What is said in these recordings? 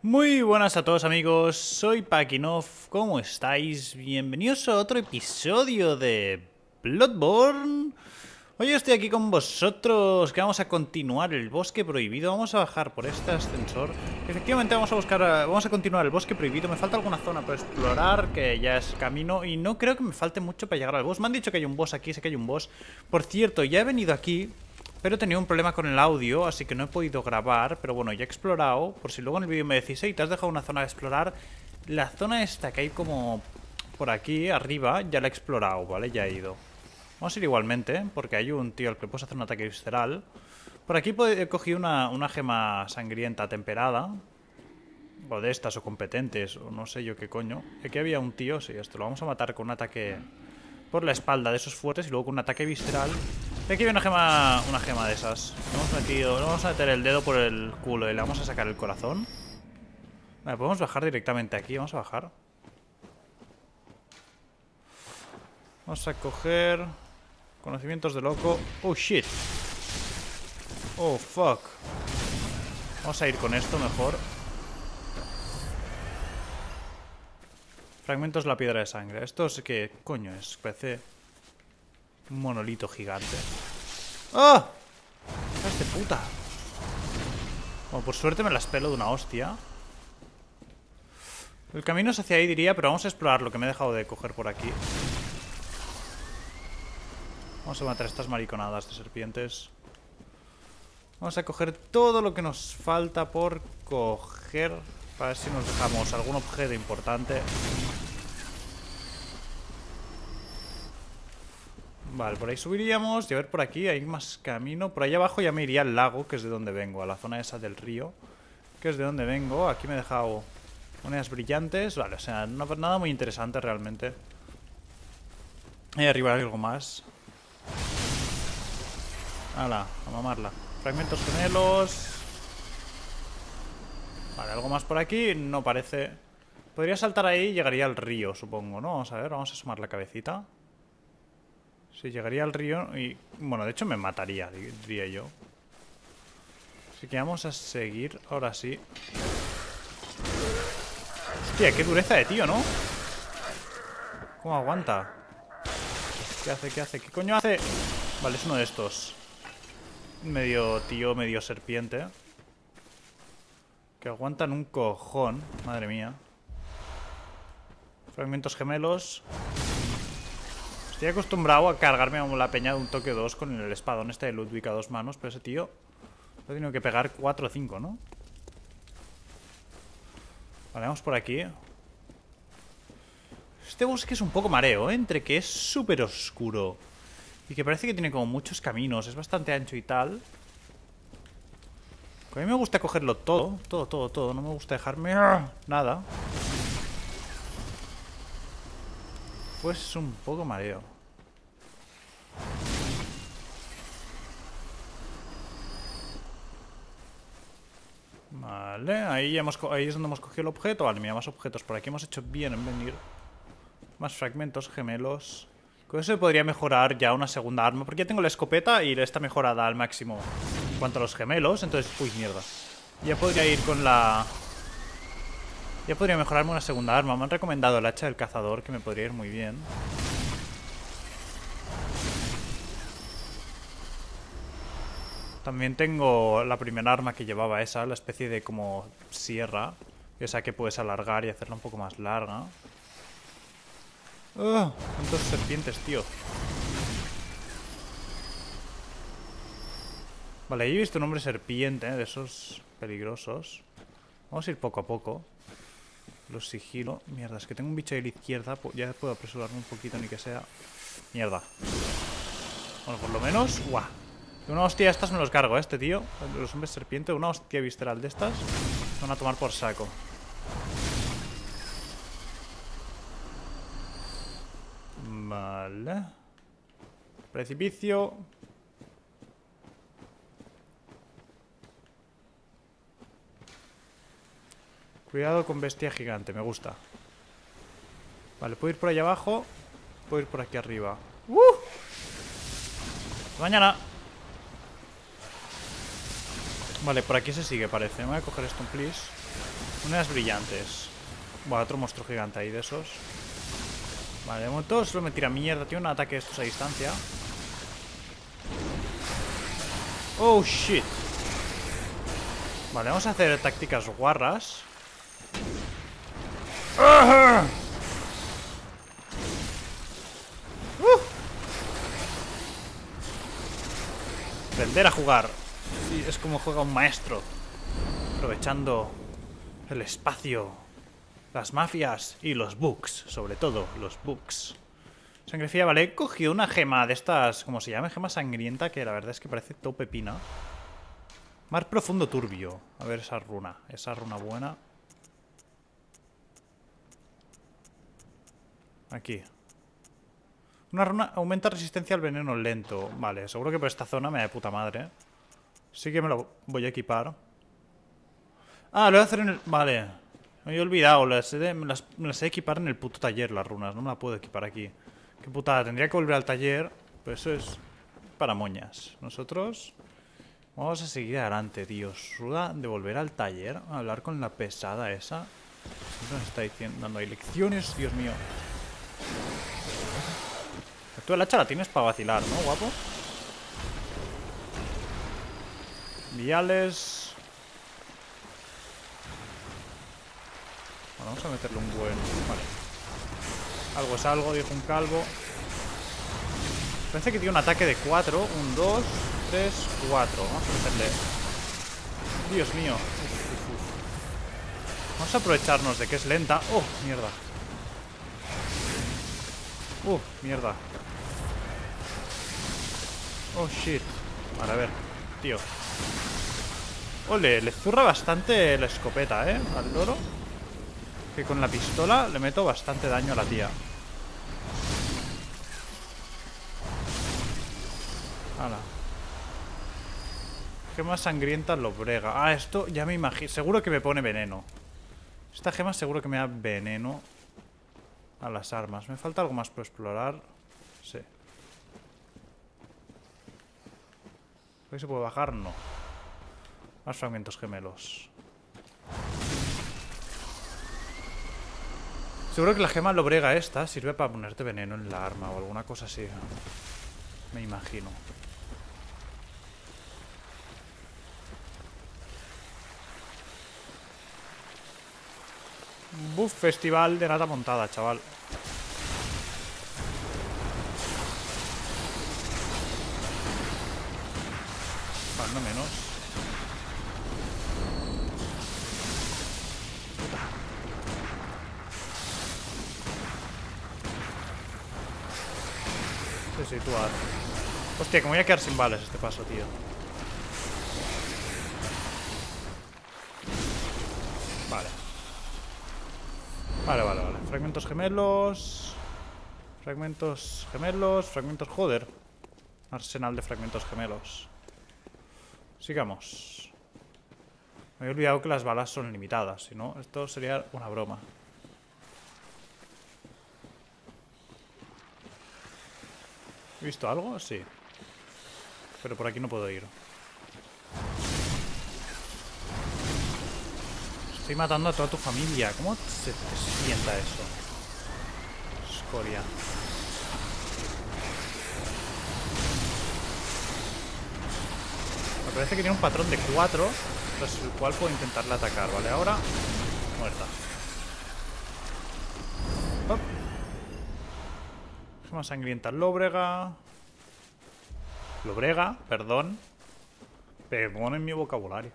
Muy buenas a todos amigos, soy Pakinov, ¿cómo estáis? Bienvenidos a otro episodio de Bloodborne. Hoy estoy aquí con vosotros, que vamos a continuar el bosque prohibido. Vamos a bajar por este ascensor. Efectivamente vamos a buscar, vamos a continuar el bosque prohibido. Me falta alguna zona para explorar, que ya es camino. Y no creo que me falte mucho para llegar al boss. Me han dicho que hay un boss aquí, sé que hay un boss. Por cierto, ya he venido aquí pero he tenido un problema con el audio, así que no he podido grabar. Pero bueno, ya he explorado. Por si luego en el vídeo me decís, hey, te has dejado una zona de explorar. La zona esta que hay como por aquí, arriba, ya la he explorado, ¿vale? Ya he ido. Vamos a ir igualmente, porque hay un tío al que le puedes hacer un ataque visceral. Por aquí he cogido una, una gema sangrienta temperada. O de estas, o competentes, o no sé yo qué coño. Aquí había un tío, sí, esto lo vamos a matar con un ataque por la espalda de esos fuertes y luego con un ataque visceral Aquí hay una gema, una gema de esas. Hemos metido, vamos a meter el dedo por el culo y le vamos a sacar el corazón. Vale, podemos bajar directamente aquí. Vamos a bajar. Vamos a coger conocimientos de loco. Oh, shit. Oh, fuck. Vamos a ir con esto mejor. Fragmentos de la piedra de sangre. ¿Esto es qué coño es? PC. Un monolito gigante. ¡Ah! ¡Oh! de puta! Bueno, por suerte me las pelo de una hostia. El camino es hacia ahí, diría, pero vamos a explorar lo que me he dejado de coger por aquí. Vamos a matar estas mariconadas de serpientes. Vamos a coger todo lo que nos falta por coger. Para ver si nos dejamos algún objeto importante. Vale, por ahí subiríamos y a ver por aquí hay más camino. Por ahí abajo ya me iría al lago, que es de donde vengo, a la zona esa del río, que es de donde vengo. Aquí me he dejado monedas brillantes. Vale, o sea, no, nada muy interesante realmente. Ahí arriba hay algo más. Hala, a mamarla. Fragmentos gemelos. Vale, algo más por aquí. No parece... Podría saltar ahí y llegaría al río, supongo, ¿no? Vamos a ver, vamos a sumar la cabecita. Si llegaría al río y... Bueno, de hecho me mataría, diría yo. Así que vamos a seguir, ahora sí. Hostia, qué dureza de tío, ¿no? ¿Cómo aguanta? ¿Qué hace? ¿Qué hace? ¿Qué coño hace? Vale, es uno de estos. Medio tío, medio serpiente. Que aguantan un cojón. Madre mía. Fragmentos gemelos. Estoy acostumbrado a cargarme a la peña de un toque 2 con el espadón este de Ludwig a dos manos, pero ese tío ha tenido que pegar 4 o 5, ¿no? Vale, vamos por aquí. Este bosque es un poco mareo, ¿eh? Entre que es súper oscuro y que parece que tiene como muchos caminos, es bastante ancho y tal. A mí me gusta cogerlo todo, todo, todo, todo. No me gusta dejarme nada. Pues un poco mareo. Vale, ahí, hemos, ahí es donde hemos cogido el objeto. Vale, mira, más objetos. Por aquí hemos hecho bien en venir. Más fragmentos gemelos. Con eso podría mejorar ya una segunda arma. Porque ya tengo la escopeta y está mejorada al máximo. En cuanto a los gemelos, entonces... Uy, mierda. Ya podría ir con la... Ya podría mejorarme una segunda arma. Me han recomendado el hacha del cazador, que me podría ir muy bien. También tengo la primera arma que llevaba esa, la especie de como sierra. Esa que puedes alargar y hacerla un poco más larga. ¡Oh! ¿Cuántos serpientes, tío? Vale, he visto un hombre serpiente, ¿eh? de esos peligrosos. Vamos a ir poco a poco. Los sigilo. Mierda, es que tengo un bicho ahí a la izquierda. Ya puedo apresurarme un poquito, ni que sea. Mierda. Bueno, por lo menos... ¡Guau! una hostia estas me los cargo, ¿eh? este tío. Los hombres serpiente. Una hostia visceral de estas. Van a tomar por saco. Vale. Precipicio. Cuidado con bestia gigante, me gusta. Vale, puedo ir por ahí abajo. Puedo ir por aquí arriba. ¡Uh! Mañana. Vale, por aquí se sigue, parece. Me voy a coger esto, please. Unas brillantes. Bueno, otro monstruo gigante ahí de esos. Vale, de momento solo me tira mierda. Tiene un ataque de estos a distancia. Oh, shit. Vale, vamos a hacer tácticas guarras. Uh. Aprender a jugar. Es como juega un maestro. Aprovechando el espacio, las mafias y los bugs. Sobre todo, los bugs. Sangre fría, vale. He cogido una gema de estas, como se llama, gema sangrienta, que la verdad es que parece todo pepina. Mar profundo turbio. A ver esa runa. Esa runa buena. Aquí. Una runa aumenta resistencia al veneno lento. Vale, seguro que por esta zona me da de puta madre. Sí que me lo voy a equipar. Ah, lo voy a hacer en el... Vale. Me he olvidado. Las me las, las he de equipar en el puto taller, las runas. No me la puedo equipar aquí. Qué putada. Tendría que volver al taller. Pero eso es para moñas. Nosotros... Vamos a seguir adelante, tío. Suda de volver al taller hablar con la pesada esa. Siempre nos está diciendo, dando ahí lecciones, Dios mío. Tú el hacha la tienes para vacilar, ¿no, guapo? Viales. Bueno, vamos a meterle un buen... Vale. Algo es algo, dijo un calvo. Parece que tiene un ataque de 4. Un 2, 3, 4. Vamos a meterle... Dios mío. Vamos a aprovecharnos de que es lenta. ¡Oh, mierda! ¡Uh, mierda! Oh, shit. Vale, a ver. Tío. Ole, le zurra bastante la escopeta, ¿eh? Al loro. Que con la pistola le meto bastante daño a la tía. Hala. Gema sangrienta lo brega. Ah, esto ya me imagino. Seguro que me pone veneno. Esta gema seguro que me da veneno a las armas. Me falta algo más por explorar. Sí. ¿Por se puede bajar? No. Más fragmentos gemelos. Seguro que la gema lobrega esta sirve para ponerte veneno en la arma o alguna cosa así. Me imagino. Buff festival de nata montada, chaval. Hostia, que me voy a quedar sin balas este paso, tío. Vale. Vale, vale, vale. Fragmentos gemelos. Fragmentos gemelos. Fragmentos... Joder. Arsenal de fragmentos gemelos. Sigamos. Me he olvidado que las balas son limitadas. Si no, esto sería una broma. ¿He visto algo? Sí. Pero por aquí no puedo ir. Estoy matando a toda tu familia. ¿Cómo se te sienta eso? Escoria. Me parece que tiene un patrón de 4, tras el cual puedo intentarle atacar. Vale, ahora... Muerta. Hop. Gema sangrienta lóbrega. Lobrega, perdón. Perdón en mi vocabulario.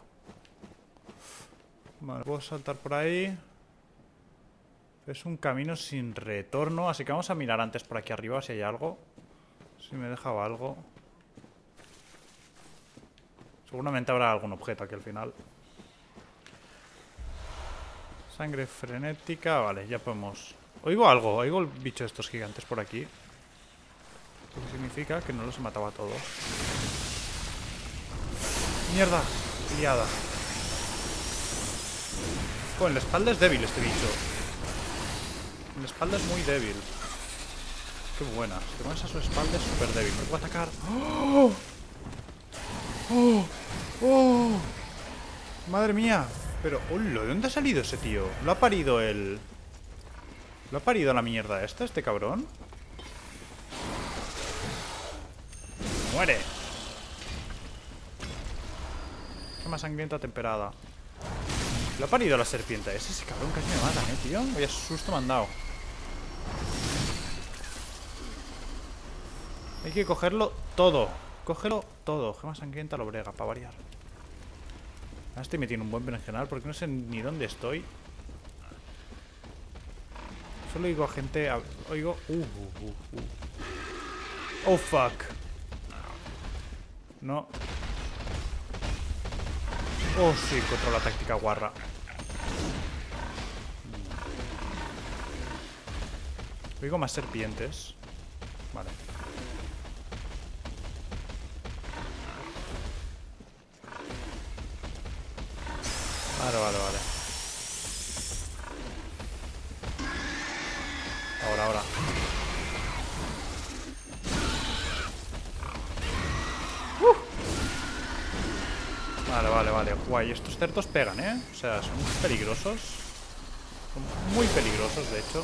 Vale, puedo saltar por ahí. Es un camino sin retorno, así que vamos a mirar antes por aquí arriba si hay algo. Si me dejaba algo. Seguramente habrá algún objeto aquí al final. Sangre frenética. Vale, ya podemos... Oigo algo, oigo el bicho de estos gigantes por aquí. Lo que significa que no los he matado a todos. ¡Mierda! Liada. Oh, en la espalda es débil este bicho. La espalda es muy débil. Qué buena. Si te pones a su espalda es súper débil. Me puede atacar. ¡Oh! ¡Oh! ¡Oh! ¡Madre mía! Pero, hola, ¿de dónde ha salido ese tío? ¿Lo ha parido el...? ¿Lo ha parido la mierda esta, este cabrón? ¡Muere! más sangrienta temperada. Lo ha parido la serpiente. Ese, ese cabrón casi me mata, eh, tío. Vaya susto me han dado. Hay que cogerlo todo. Cógelo todo. Gema sangrienta lo brega, para variar. Ahora estoy metiendo un buen berenjenal porque no sé ni dónde estoy. Solo oigo a gente... Oigo... Uh, uh, uh. Oh, fuck. No. Oh, sí, encontró la táctica guarra. Oigo más serpientes. Vale. Vale, vale, vale. Guay, estos cerdos pegan, ¿eh? O sea, son peligrosos. Son muy peligrosos, de hecho.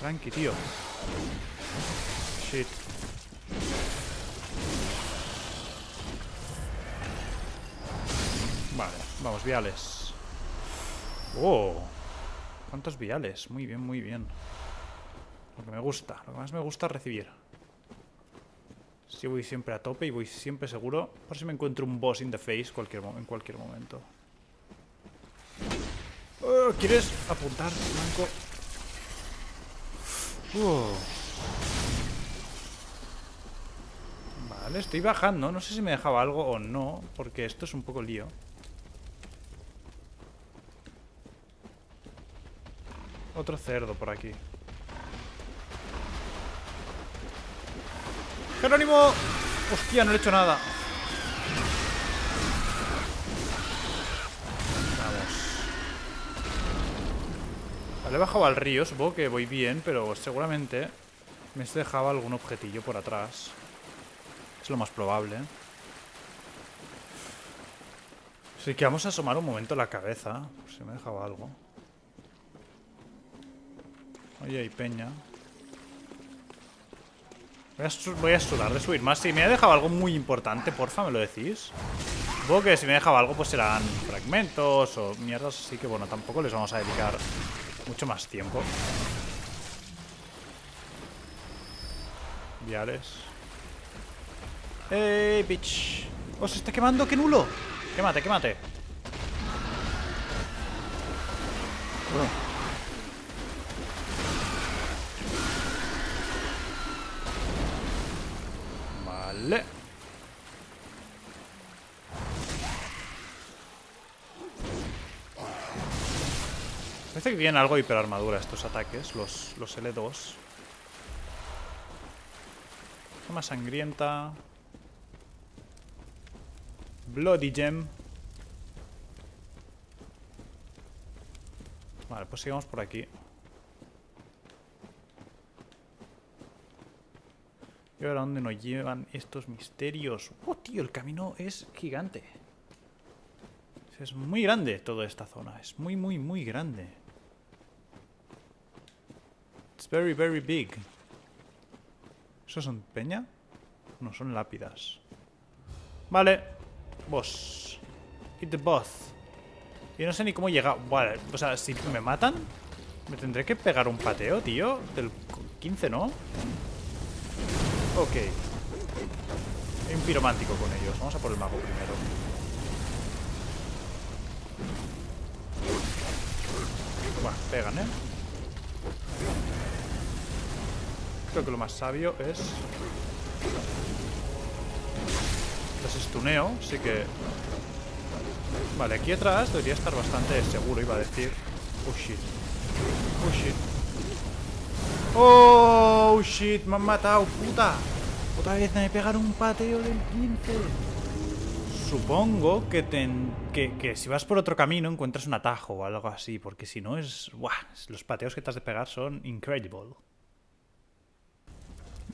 Tranqui, tío. Shit. Vale, vamos, viales. Oh, ¿cuántos viales? Muy bien, muy bien. Lo que me gusta, lo que más me gusta es recibir. Si voy siempre a tope y voy siempre seguro. Por si me encuentro un boss in the face cualquier, en cualquier momento. Oh, ¿Quieres apuntar, Blanco? Oh. Vale, estoy bajando. No sé si me dejaba algo o no, porque esto es un poco lío. Otro cerdo por aquí. ¡Jerónimo! Hostia, no le he hecho nada. Vamos. Vale, he bajado al río. Supongo que voy bien, pero seguramente me he dejado algún objetillo por atrás. Es lo más probable. Así que vamos a asomar un momento la cabeza. si me he dejado algo. Oye, hay peña. Voy a, sudar de subir más. Si me ha dejado algo muy importante, porfa, me lo decís. Supongo que si me he dejado algo, pues serán fragmentos o mierdas así que, bueno, tampoco les vamos a dedicar mucho más tiempo. Viales. ¡Ey, bitch! ¡Oh, se está quemando! ¡Qué nulo! ¡Quémate, quémate! Bueno. Vale. Parece que tienen algo de hiperarmadura estos ataques, los, los L2. Más sangrienta. Bloody Gem. Vale, pues sigamos por aquí. ¿Y ahora dónde nos llevan estos misterios? ¡Oh, tío! El camino es gigante. Es muy grande toda esta zona. Es muy, muy, muy grande. It's very, very big. ¿Esos son peña? No, son lápidas. Vale. Boss. Hit the boss. Y no sé ni cómo llega. Vale, o sea, si me matan, me tendré que pegar un pateo, tío. Del 15, ¿no? Ok. Hay un piromántico con ellos. Vamos a por el mago primero. Bueno, pegan, ¿eh? Creo que lo más sabio es... Los estuneo, sí que... Vale, aquí atrás debería estar bastante seguro, iba a decir. Oh, shit. Oh, shit. ¡Oh, shit! ¡Me han matado, puta! Otra vez me pegaron un pateo del 15. Supongo que, que, si vas por otro camino encuentras un atajo o algo así, porque si no es... ¡Buah! Los pateos que te has de pegar son incredible.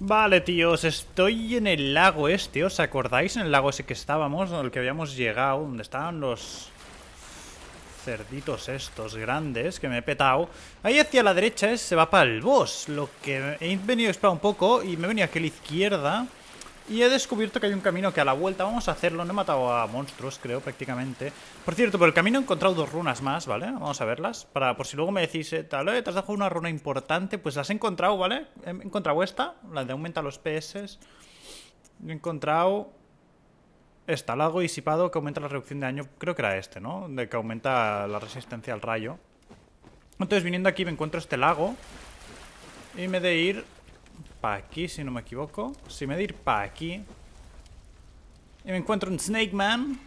Vale, tíos, estoy en el lago este, ¿os acordáis? En el lago ese que estábamos, el que habíamos llegado, donde estaban los cerditos estos grandes que me he petado. Ahí hacia la derecha es, se va para el boss, lo que he venido a explorar un poco y me he venido aquí a la izquierda y he descubierto que hay un camino que a la vuelta vamos a hacerlo. No he matado a monstruos, creo, prácticamente. Por cierto, por el camino he encontrado dos runas más, ¿vale? Vamos a verlas. Para, por si luego me decís, tal, eh, te has dejado una runa importante. Pues las he encontrado, ¿vale? He encontrado esta, la de aumenta los PS. He encontrado esta, lago disipado que aumenta la reducción de daño. Creo que era este, ¿no? De que aumenta la resistencia al rayo. Entonces, viniendo aquí me encuentro este lago. Y me de ir para aquí, si no me equivoco. Si me de ir para aquí. Y me encuentro un Snake Man.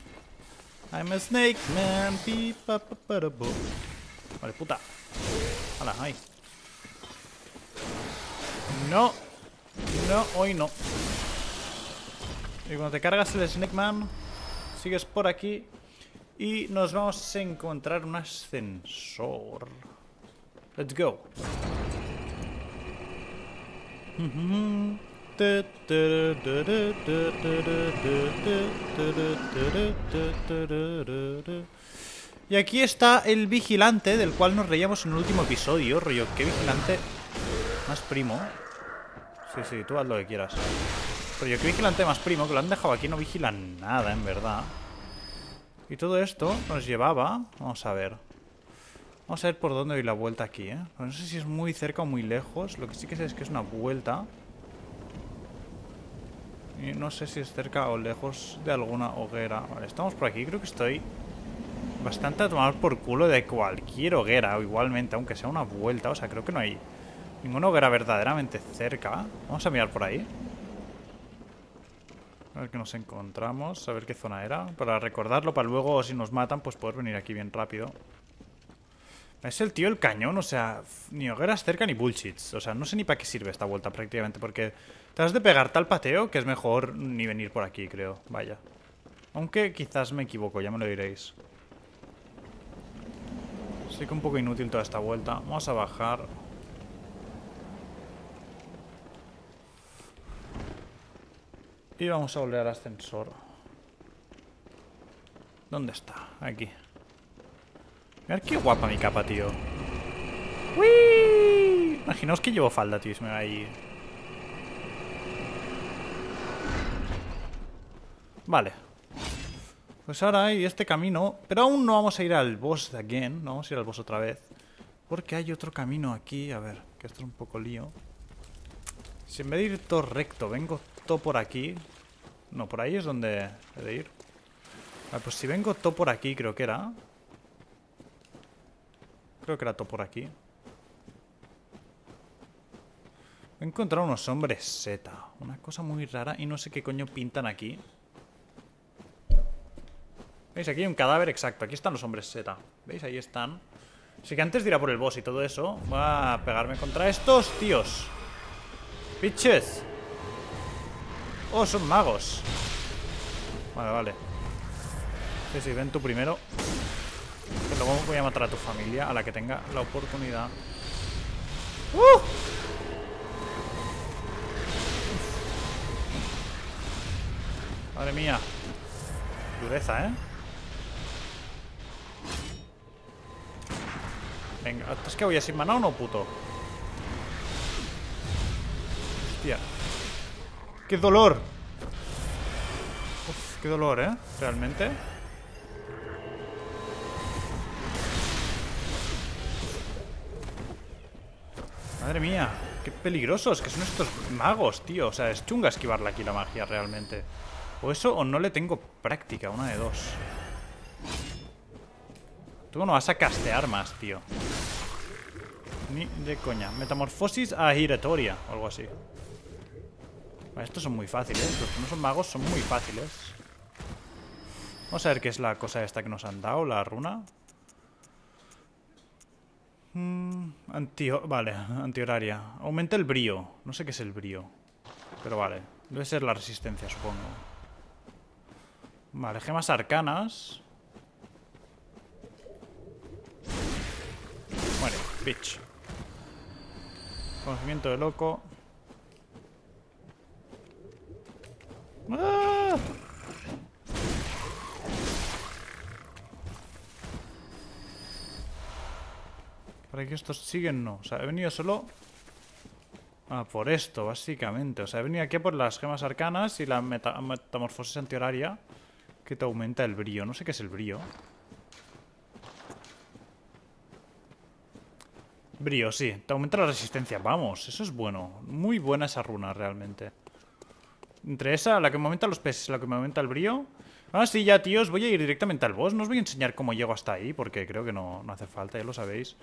I'm a Snake Man. Vale, puta. Hala, ahí. No. No, hoy no. Y cuando te cargas el Snake Man, sigues por aquí. Y nos vamos a encontrar un ascensor. Let's go. Y aquí está el vigilante del cual nos reíamos en el último episodio, rollo. ¿Qué vigilante? Más primo. Sí, sí, tú haz lo que quieras. Yo que vigilante más primo, que lo han dejado aquí, no vigilan nada, en verdad. Y todo esto nos llevaba... Vamos a ver. Vamos a ver por dónde doy la vuelta aquí, ¿eh? No sé si es muy cerca o muy lejos. Lo que sí que sé es que es una vuelta. Y no sé si es cerca o lejos de alguna hoguera. Vale, estamos por aquí. Creo que estoy bastante a tomar por culo de cualquier hoguera. igualmente, aunque sea una vuelta. O sea, creo que no hay ninguna hoguera verdaderamente cerca. Vamos a mirar por ahí. A ver qué nos encontramos. A ver qué zona era. Para recordarlo, para luego, si nos matan, pues poder venir aquí bien rápido. Es el tío el cañón, o sea, ni hogueras cerca ni bullshits. O sea, no sé ni para qué sirve esta vuelta prácticamente, porque te has de pegar tal pateo que es mejor ni venir por aquí, creo. Vaya. Aunque quizás me equivoco, ya me lo diréis. Sé que un poco inútil toda esta vuelta. Vamos a bajar. Y vamos a volver al ascensor. ¿Dónde está? Aquí. Mirad qué guapa mi capa, tío. ¡Wii! Imaginaos que llevo falda, tío, me va ahí. Vale. Pues ahora hay este camino. Pero aún no vamos a ir al boss de again. No vamos a ir al boss otra vez. Porque hay otro camino aquí. A ver, que esto es un poco lío. Si en vez de ir todo recto, vengo todo por aquí. No, por ahí es donde he de ir. Vale, pues si vengo todo por aquí, creo que era. Creo que era todo por aquí. He encontrado unos hombres Z. Una cosa muy rara y no sé qué coño pintan aquí. ¿Veis? Aquí hay un cadáver exacto. Aquí están los hombres Z. ¿Veis? Ahí están. Así que antes de ir a por el boss y todo eso, voy a pegarme contra estos tíos. Bitches. Oh, son magos. Vale, vale. Sí, sí, ven tú primero luego voy a matar a tu familia, a la que tenga la oportunidad. ¡Uh! Madre mía. Dureza, ¿eh? Venga, ¿es que voy a sin maná o no, puto? Hostia. ¡Qué dolor! Uf, qué dolor, ¿eh? Realmente. Madre mía, qué peligrosos que son estos magos, tío. O sea, es chunga esquivarle aquí la magia realmente. O eso o no le tengo práctica, una de dos. Tú no vas a castear más, tío. Ni de coña. Metamorfosis a giratoria o algo así. Estos son muy fáciles. Los que no son magos son muy fáciles. Vamos a ver qué es la cosa esta que nos han dado, la runa. Mm, vale, antihoraria. Aumenta el brío. No sé qué es el brío. Pero vale. Debe ser la resistencia, supongo. Vale, gemas arcanas. Muere, bitch. Conocimiento de loco. ¡Ah! Para que estos siguen, no. O sea, he venido solo... Ah, por esto, básicamente. O sea, he venido aquí por las gemas arcanas y la metamorfosis antihoraria que te aumenta el brillo. No sé qué es el brillo. Brillo, sí. Te aumenta la resistencia. Vamos, eso es bueno. Muy buena esa runa, realmente. Entre esa, la que me aumenta los peces, la que me aumenta el brillo. Ah, sí, ya, tíos. Voy a ir directamente al boss. No os voy a enseñar cómo llego hasta ahí, porque creo que no, no hace falta, ya lo sabéis.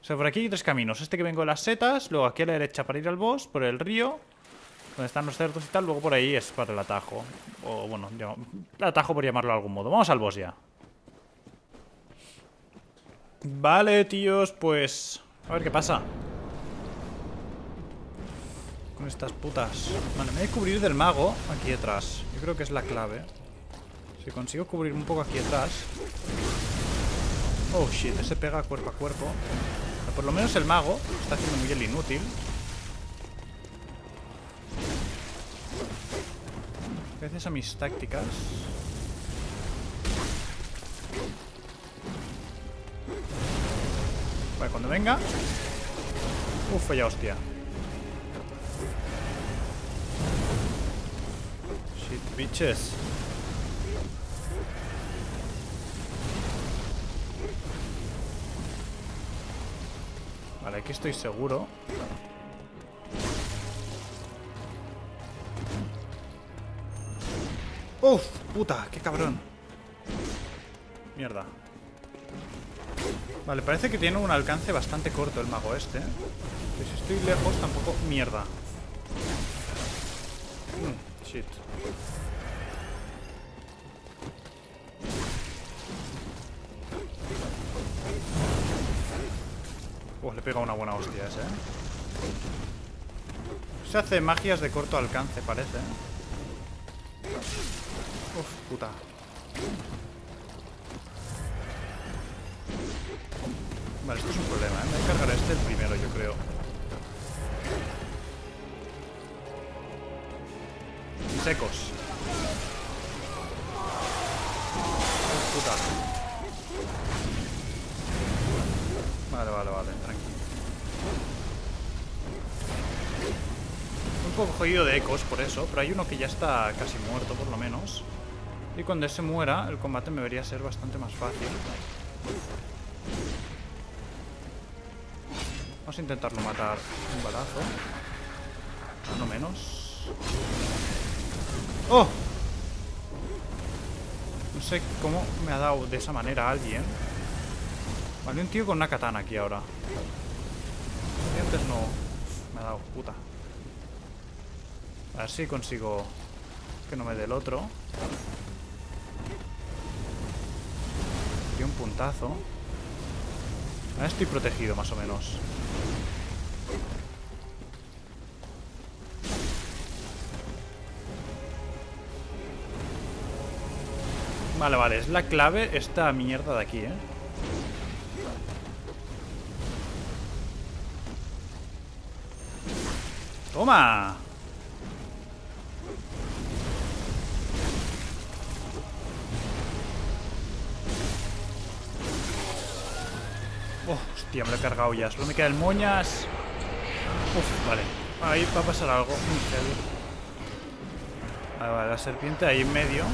O sea, por aquí hay tres caminos. Este que vengo de las setas, luego aquí a la derecha para ir al boss, por el río, donde están los cerdos y tal. Luego por ahí es para el atajo. O bueno, el atajo por llamarlo de algún modo. Vamos al boss ya. Vale, tíos, pues... A ver qué pasa. Con estas putas. Vale, me voy a cubrir del mago aquí detrás. Yo creo que es la clave. Si consigo cubrir un poco aquí atrás... Oh, shit, ese pega cuerpo a cuerpo. por lo menos el mago está haciendo muy el inútil. Gracias a mis tácticas. Vale, cuando venga... Uf, ya hostia. Shit, bitches. Vale, aquí estoy seguro. ¡Uf! ¡Puta! ¡Qué cabrón! Mierda. Vale, parece que tiene un alcance bastante corto el mago este. Que si estoy lejos tampoco... Mierda. Shit. Uh, le pega una buena hostia ese, ¿eh? Se hace magias de corto alcance, parece. ¿eh? Uf, puta. Vale, esto es un problema, ¿eh? Me voy a cargar este el primero, yo creo. Secos. Puta. Vale, vale, vale, tranquilo. Un poco jodido de ecos por eso, pero hay uno que ya está casi muerto por lo menos. Y cuando ese muera, el combate me debería ser bastante más fácil. Vamos a intentarlo matar un balazo. No menos. ¡Oh! No sé cómo me ha dado de esa manera a alguien. Vale, un tío con una katana aquí ahora. Y antes no... Me ha dado, puta. A ver si consigo que no me dé el otro. Y un puntazo. Ahora estoy protegido, más o menos. Vale, vale, es la clave esta mierda de aquí, ¿eh? ¡Toma! Oh, hostia, me lo he cargado ya. Solo me queda el moñas. Uf, vale. Ahí va a pasar algo. Vale, vale, la serpiente ahí en medio.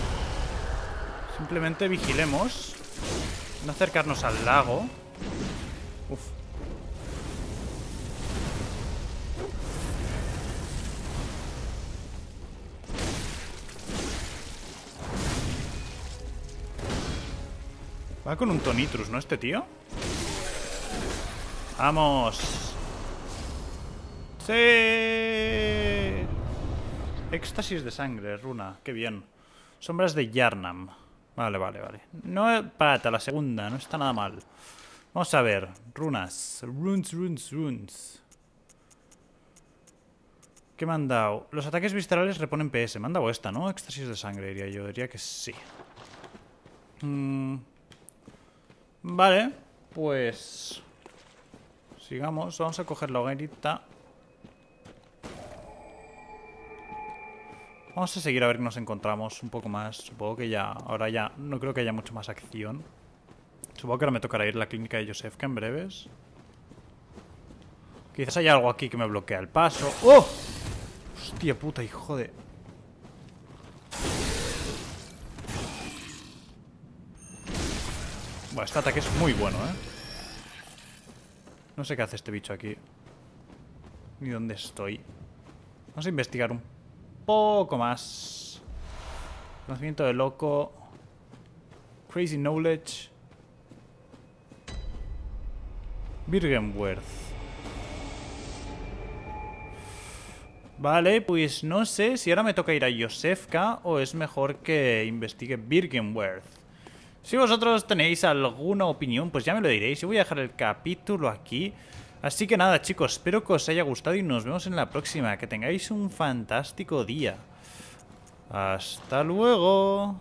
Simplemente vigilemos. No acercarnos al lago. Uf. Va con un tonitrus, ¿no? Este tío. ¡Vamos! ¡Sí! Éxtasis de sangre, runa. Qué bien. Sombras de Yarnam. Vale, vale, vale. No, pata, la segunda. No está nada mal. Vamos a ver. Runas. Runes, runes, runes. ¿Qué me han dado? Los ataques viscerales reponen PS. Me han dado esta, ¿no? Éxtasis de sangre, diría yo. Diría que sí. Mm. Vale. Pues... Sigamos. Vamos a coger la hoguerita. Vamos a seguir a ver qué nos encontramos un poco más. Supongo que ya, ahora ya, no creo que haya mucho más acción. Supongo que ahora me tocará ir a la clínica de Josefka en breves. Quizás haya algo aquí que me bloquea el paso. ¡Oh! Hostia puta, hijo de... Bueno, este ataque es muy bueno, ¿eh? No sé qué hace este bicho aquí. Ni dónde estoy. Vamos a investigar un poco más. Conocimiento de loco. Crazy Knowledge. Birgenworth. Vale, pues no sé si ahora me toca ir a Josefka o es mejor que investigue Birgenworth. Si vosotros tenéis alguna opinión, pues ya me lo diréis. Yo voy a dejar el capítulo aquí. Así que nada, chicos, espero que os haya gustado y nos vemos en la próxima. Que tengáis un fantástico día. Hasta luego.